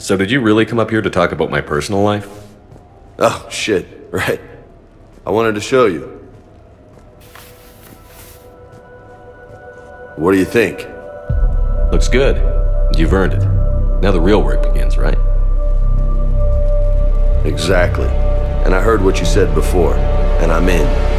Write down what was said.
So did you really come up here to talk about my personal life? Oh, shit. Right. I wanted to show you. What do you think? Looks good. You've earned it. Now the real work begins, right? Exactly. And I heard what you said before, and I'm in.